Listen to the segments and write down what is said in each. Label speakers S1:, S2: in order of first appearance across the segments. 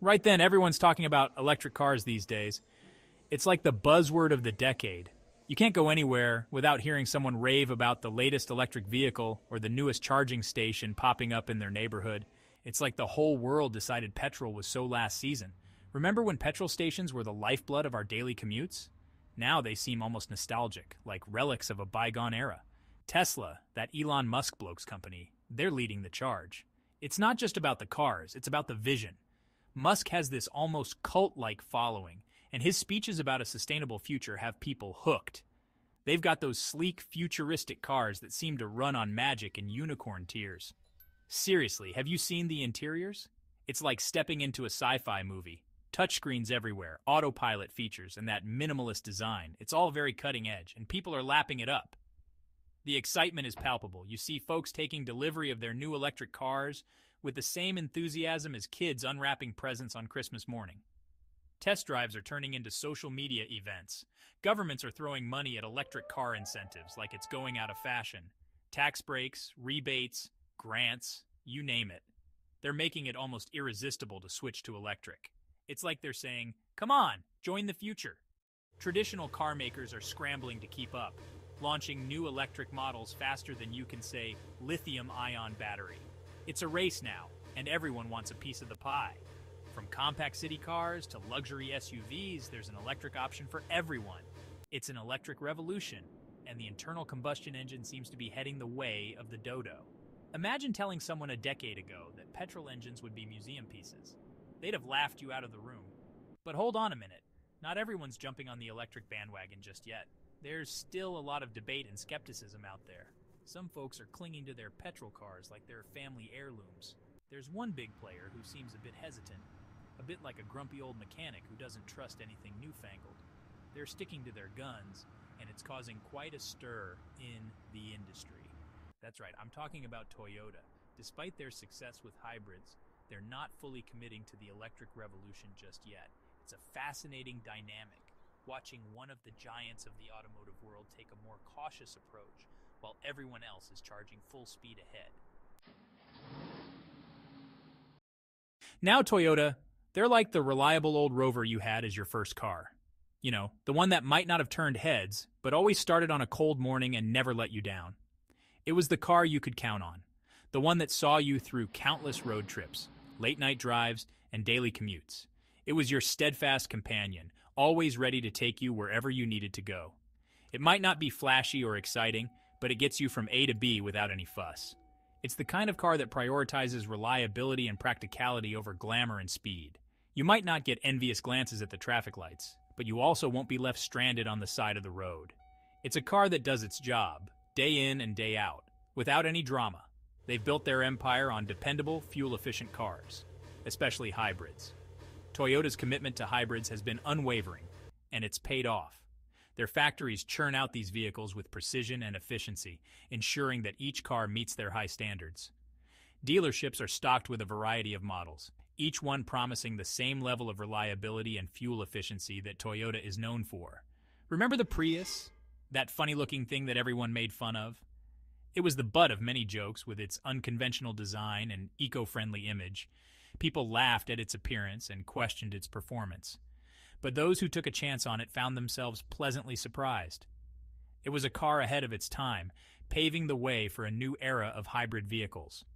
S1: Right then, everyone's talking about electric cars these days. It's like the buzzword of the decade. You can't go anywhere without hearing someone rave about the latest electric vehicle or the newest charging station popping up in their neighborhood. It's like the whole world decided petrol was so last season. Remember when petrol stations were the lifeblood of our daily commutes? Now they seem almost nostalgic, like relics of a bygone era. Tesla, that Elon Musk bloke's company, they're leading the charge. It's not just about the cars, it's about the vision. Musk has this almost cult like following, and his speeches about a sustainable future have people hooked. They've got those sleek, futuristic cars that seem to run on magic and unicorn tears. Seriously, have you seen the interiors? It's like stepping into a sci fi movie. Touchscreens everywhere, autopilot features, and that minimalist design. It's all very cutting edge, and people are lapping it up. The excitement is palpable. You see folks taking delivery of their new electric cars with the same enthusiasm as kids unwrapping presents on Christmas morning. Test drives are turning into social media events. Governments are throwing money at electric car incentives like it's going out of fashion. Tax breaks, rebates, grants, you name it. They're making it almost irresistible to switch to electric. It's like they're saying, come on, join the future. Traditional car makers are scrambling to keep up, launching new electric models faster than you can say lithium ion battery. It's a race now, and everyone wants a piece of the pie. From compact city cars to luxury SUVs, there's an electric option for everyone. It's an electric revolution, and the internal combustion engine seems to be heading the way of the dodo. Imagine telling someone a decade ago that petrol engines would be museum pieces. They'd have laughed you out of the room. But hold on a minute. Not everyone's jumping on the electric bandwagon just yet. There's still a lot of debate and skepticism out there. Some folks are clinging to their petrol cars like they're family heirlooms. There's one big player who seems a bit hesitant, a bit like a grumpy old mechanic who doesn't trust anything newfangled. They're sticking to their guns, and it's causing quite a stir in the industry. That's right, I'm talking about Toyota. Despite their success with hybrids, they're not fully committing to the electric revolution just yet. It's a fascinating dynamic watching one of the giants of the automotive world take a more cautious approach while everyone else is charging full speed ahead. Now, Toyota, they're like the reliable old rover you had as your first car. You know, the one that might not have turned heads, but always started on a cold morning and never let you down. It was the car you could count on, the one that saw you through countless road trips, late night drives, and daily commutes. It was your steadfast companion, always ready to take you wherever you needed to go. It might not be flashy or exciting, but it gets you from A to B without any fuss. It's the kind of car that prioritizes reliability and practicality over glamour and speed. You might not get envious glances at the traffic lights, but you also won't be left stranded on the side of the road. It's a car that does its job, day in and day out, without any drama. They've built their empire on dependable, fuel efficient cars, especially hybrids. Toyota's commitment to hybrids has been unwavering, and it's paid off. Their factories churn out these vehicles with precision and efficiency, ensuring that each car meets their high standards. Dealerships are stocked with a variety of models, each one promising the same level of reliability and fuel efficiency that Toyota is known for. Remember the Prius? That funny looking thing that everyone made fun of? It was the butt of many jokes with its unconventional design and eco friendly image, People laughed at its appearance and questioned its performance. But those who took a chance on it found themselves pleasantly surprised. It was a car ahead of its time, paving the way for a new era of hybrid vehicles.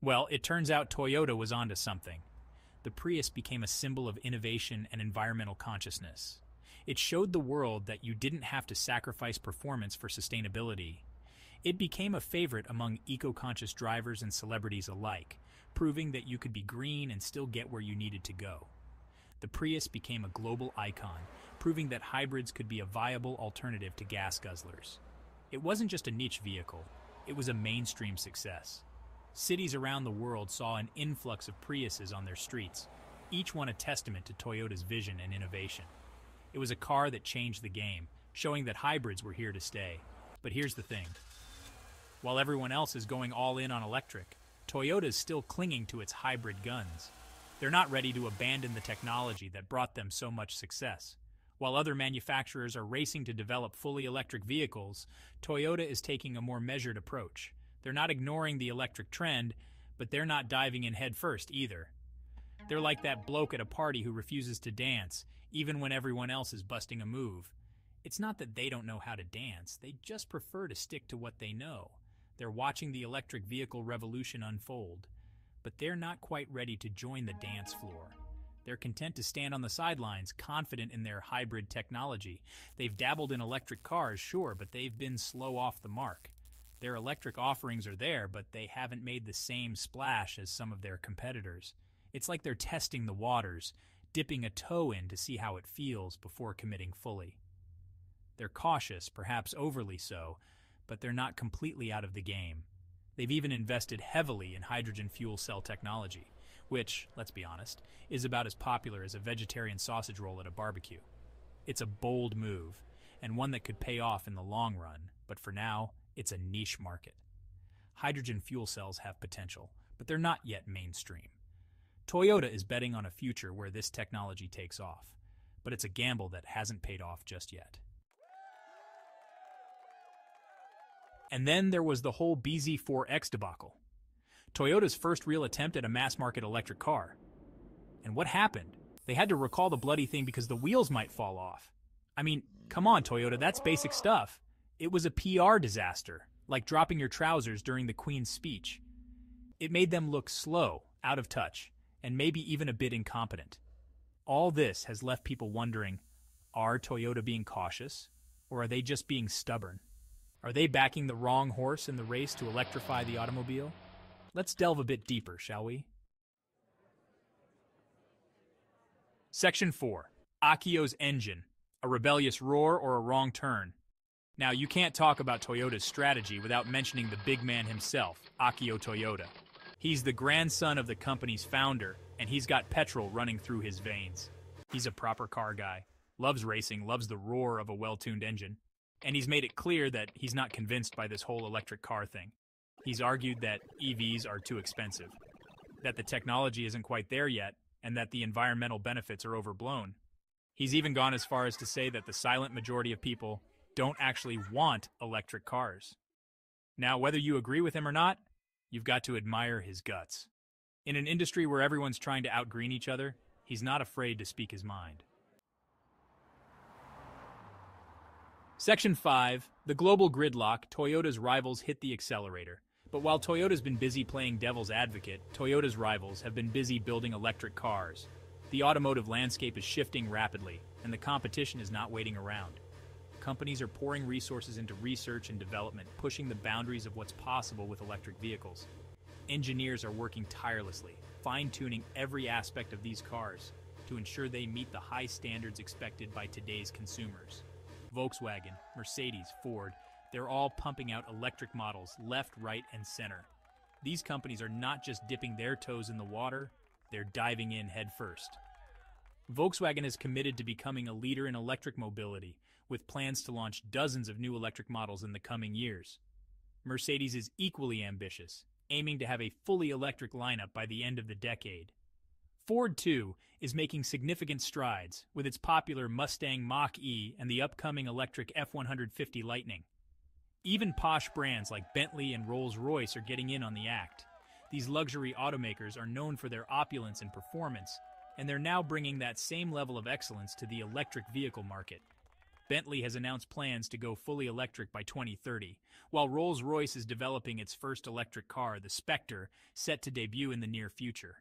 S1: Well, it turns out Toyota was onto something. The Prius became a symbol of innovation and environmental consciousness. It showed the world that you didn't have to sacrifice performance for sustainability. It became a favorite among eco conscious drivers and celebrities alike, proving that you could be green and still get where you needed to go. The Prius became a global icon, proving that hybrids could be a viable alternative to gas guzzlers. It wasn't just a niche vehicle, it was a mainstream success. Cities around the world saw an influx of Priuses on their streets, each one a testament to Toyota's vision and innovation. It was a car that changed the game, showing that hybrids were here to stay. But here's the thing. While everyone else is going all in on electric, Toyota is still clinging to its hybrid guns. They're not ready to abandon the technology that brought them so much success. While other manufacturers are racing to develop fully electric vehicles, Toyota is taking a more measured approach. They're not ignoring the electric trend, but they're not diving in headfirst either. They're like that bloke at a party who refuses to dance, even when everyone else is busting a move. It's not that they don't know how to dance, they just prefer to stick to what they know. They're watching the electric vehicle revolution unfold, but they're not quite ready to join the dance floor. They're content to stand on the sidelines, confident in their hybrid technology. They've dabbled in electric cars, sure, but they've been slow off the mark. Their electric offerings are there, but they haven't made the same splash as some of their competitors. It's like they're testing the waters, dipping a toe in to see how it feels before committing fully. They're cautious, perhaps overly so, but they're not completely out of the game. They've even invested heavily in hydrogen fuel cell technology, which, let's be honest, is about as popular as a vegetarian sausage roll at a barbecue. It's a bold move, and one that could pay off in the long run, but for now, it's a niche market. Hydrogen fuel cells have potential, but they're not yet mainstream. Toyota is betting on a future where this technology takes off, but it's a gamble that hasn't paid off just yet. And then there was the whole BZ4X debacle. Toyota's first real attempt at a mass market electric car. And what happened? They had to recall the bloody thing because the wheels might fall off. I mean, come on, Toyota, that's basic stuff. It was a PR disaster, like dropping your trousers during the Queen's speech. It made them look slow, out of touch, and maybe even a bit incompetent. All this has left people wondering are Toyota being cautious, or are they just being stubborn? Are they backing the wrong horse in the race to electrify the automobile? Let's delve a bit deeper, shall we? Section 4 Akio's Engine A Rebellious Roar or a Wrong Turn. Now, you can't talk about Toyota's strategy without mentioning the big man himself, Akio Toyoda. He's the grandson of the company's founder, and he's got petrol running through his veins. He's a proper car guy, loves racing, loves the roar of a well tuned engine, and he's made it clear that he's not convinced by this whole electric car thing. He's argued that EVs are too expensive, that the technology isn't quite there yet, and that the environmental benefits are overblown. He's even gone as far as to say that the silent majority of people don't actually want electric cars. Now, whether you agree with him or not, you've got to admire his guts. In an industry where everyone's trying to outgreen each other, he's not afraid to speak his mind. Section 5 The global gridlock, Toyota's rivals hit the accelerator. But while Toyota's been busy playing devil's advocate, Toyota's rivals have been busy building electric cars. The automotive landscape is shifting rapidly, and the competition is not waiting around. Companies are pouring resources into research and development, pushing the boundaries of what's possible with electric vehicles. Engineers are working tirelessly, fine tuning every aspect of these cars to ensure they meet the high standards expected by today's consumers. Volkswagen, Mercedes, Ford, they're all pumping out electric models left, right, and center. These companies are not just dipping their toes in the water, they're diving in headfirst. Volkswagen is committed to becoming a leader in electric mobility, with plans to launch dozens of new electric models in the coming years. Mercedes is equally ambitious, aiming to have a fully electric lineup by the end of the decade. Ford, too, is making significant strides with its popular Mustang Mach E and the upcoming electric F 150 Lightning. Even posh brands like Bentley and Rolls Royce are getting in on the act. These luxury automakers are known for their opulence and performance, and they're now bringing that same level of excellence to the electric vehicle market. Bentley has announced plans to go fully electric by 2030, while Rolls Royce is developing its first electric car, the Spectre, set to debut in the near future.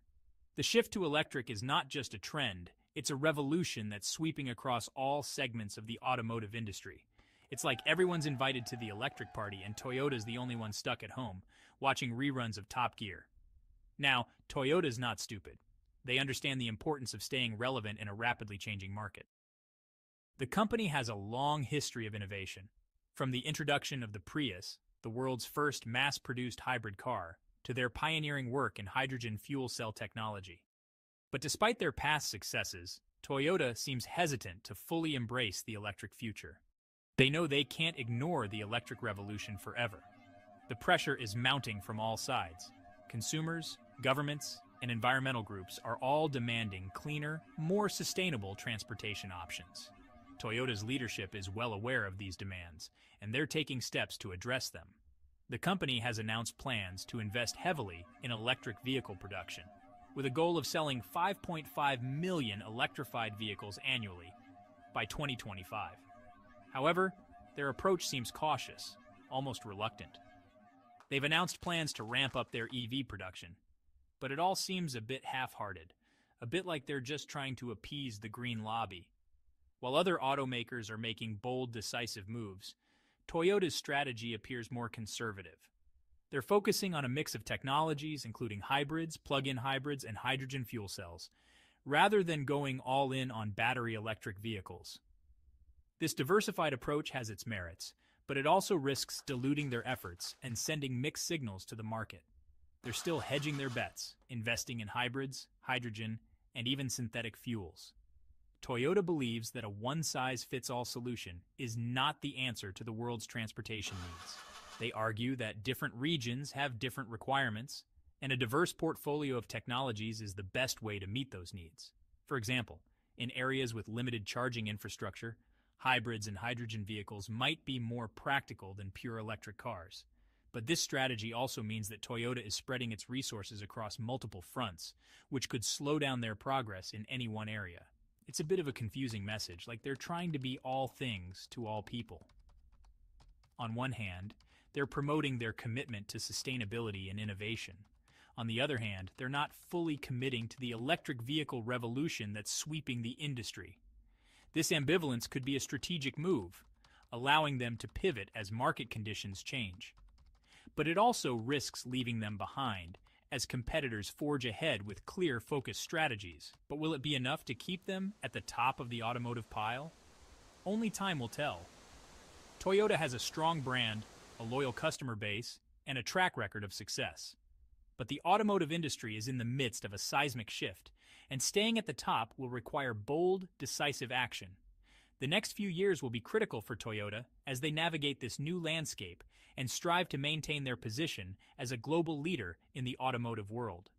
S1: The shift to electric is not just a trend, it's a revolution that's sweeping across all segments of the automotive industry. It's like everyone's invited to the electric party and Toyota's the only one stuck at home, watching reruns of Top Gear. Now, Toyota's not stupid. They understand the importance of staying relevant in a rapidly changing market. The company has a long history of innovation, from the introduction of the Prius, the world's first mass produced hybrid car, to their pioneering work in hydrogen fuel cell technology. But despite their past successes, Toyota seems hesitant to fully embrace the electric future. They know they can't ignore the electric revolution forever. The pressure is mounting from all sides. Consumers, governments, and environmental groups are all demanding cleaner, more sustainable transportation options. Toyota's leadership is well aware of these demands, and they're taking steps to address them. The company has announced plans to invest heavily in electric vehicle production. with a goal of selling 5.5 million electrified vehicles annually by 2025. However, their approach seems cautious, almost reluctant. They've announced plans to ramp up their EV production, but it all seems a bit half-hearted, a bit like they're just trying to appease the green lobby. While other automakers are making bold, decisive moves, Toyota's strategy appears more conservative. They're focusing on a mix of technologies, including hybrids, plug-in hybrids, and hydrogen fuel cells, rather than going all in on battery electric vehicles. This diversified approach has its merits, but it also risks diluting their efforts and sending mixed signals to the market. They're still hedging their bets, investing in hybrids, hydrogen, and even synthetic fuels. Toyota believes that a one-size-fits-all solution is not the answer to the world's transportation needs. They argue that different regions have different requirements, and a diverse portfolio of technologies is the best way to meet those needs. For example, in areas with limited charging infrastructure, hybrids and hydrogen vehicles might be more practical than pure electric cars. But this strategy also means that Toyota is spreading its resources across multiple fronts, which could slow down their progress in any one area. It's a bit of a confusing message, like they're trying to be all things to all people. On one hand, they're promoting their commitment to sustainability and innovation. On the other hand, they're not fully committing to the electric vehicle revolution that's sweeping the industry. This ambivalence could be a strategic move, allowing them to pivot as market conditions change. But it also risks leaving them behind as competitors forge ahead with clear focused strategies. But will it be enough to keep them at the top of the automotive pile? Only time will tell. Toyota has a strong brand, a loyal customer base, and a track record of success. But the automotive industry is in the midst of a seismic shift, and staying at the top will require bold, decisive action. The next few years will be critical for Toyota as they navigate this new landscape and strive to maintain their position as a global leader in the automotive world.